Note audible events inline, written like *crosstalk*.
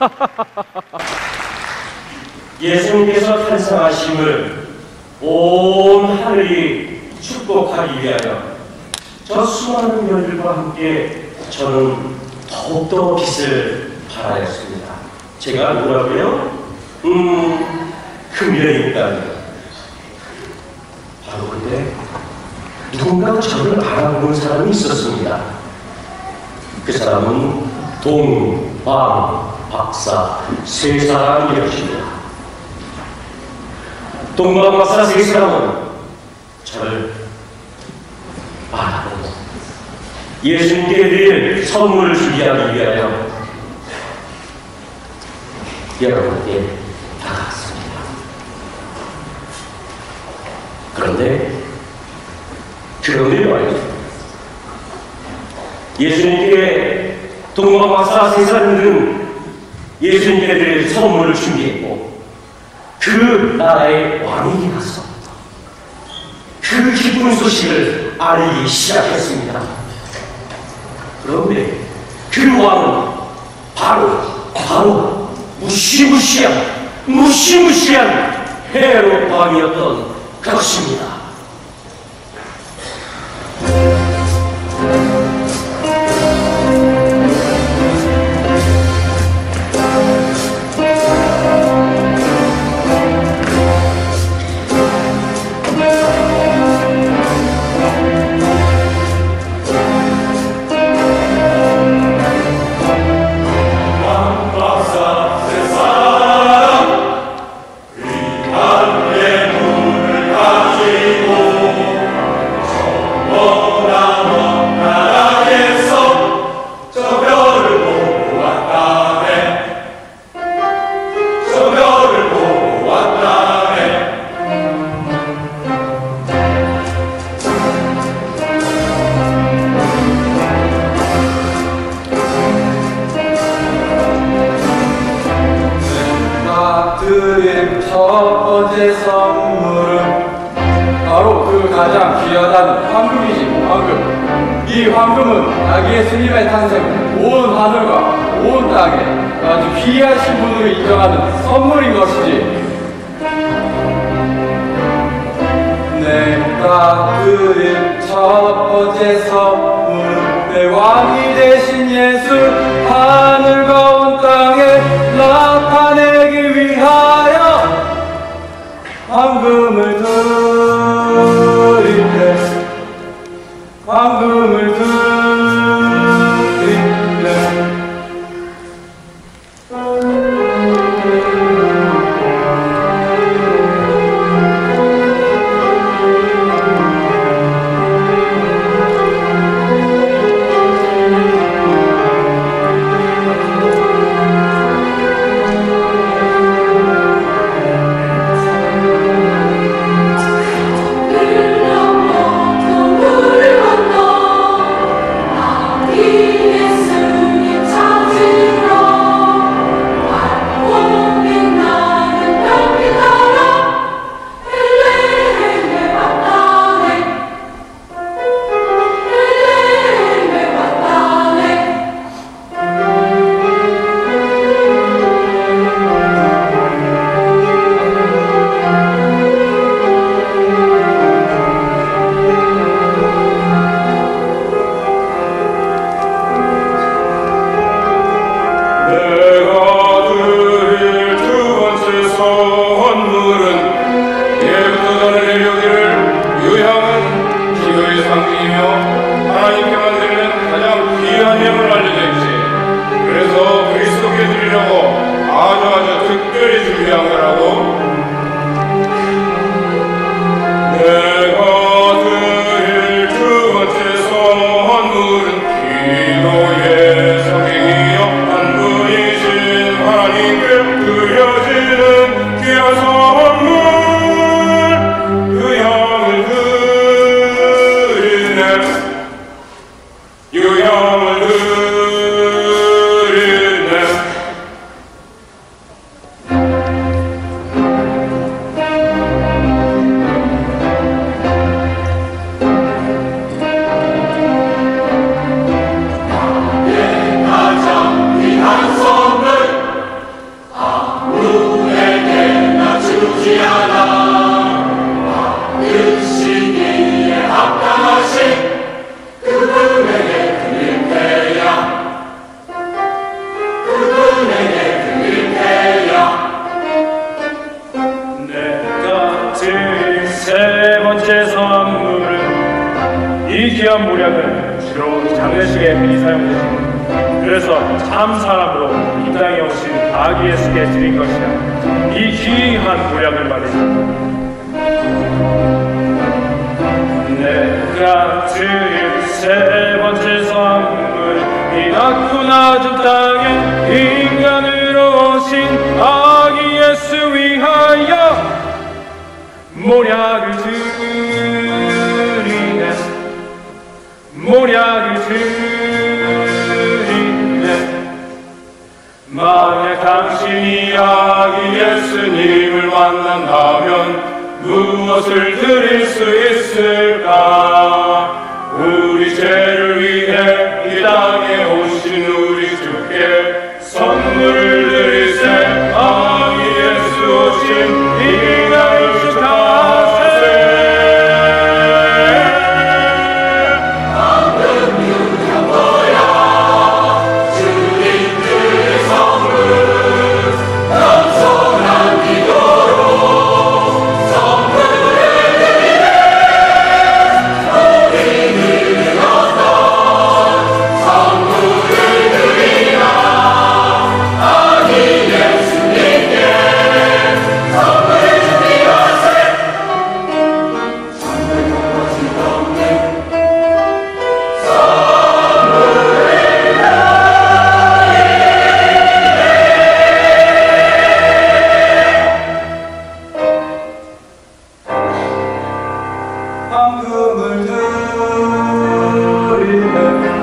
*laughs* 예수님께서 탄생하심을 온 하늘이 축복하기 위하여 저 수많은 별들과 함께 저는 더욱더 빛을 발하였습니다. 제가 뭐라고요? 음, 금연이니까요. 바로 그때 누군가 저를 알아보는 사람이 있었습니다. 그 사람은 동, 방, 박사 세 사람이었습니다. 동방 박사 세 사람은 저를 알아보고 예수님께 드릴 선물을 준비하기 위하여 여러분께 다가왔습니다. 그런데 그런데 말이죠. 예수님께 동방 박사 세 사람들은 예수님께 드릴 선물을 준비했고 그 나라의 왕이 나서 그 기쁜 소식을 알리기 시작했습니다. 그런데 그 왕은 바로 바로 무시무시한 무시무시한 헤롯 왕이었던 것입니다. 선물은 바로 그 가장 귀하다는 황금이지 황금. 이 황금은 아기 예수님의 탄생 온 하늘과 온 땅에 아주 귀하신 분으로 인정하는 선물인 것이지. 내가 드린 첫 번째 선물은 내 왕이 되신 예수 하늘과 많이 사용되십니다. 그래서 참 사람으로 이 땅에 오신 아기 예수께 드린 것이야. 이 귀한 모양을 말이죠. 내가 드린 세 번째 선물 이 낮고 낮은 땅에 인간으로 오신 아기 예수 위하여 모략을 모략을 드리네 만약 당신이 아기 예수님을 만난다면 무엇을 드릴 수 있을까? 황금을 드리네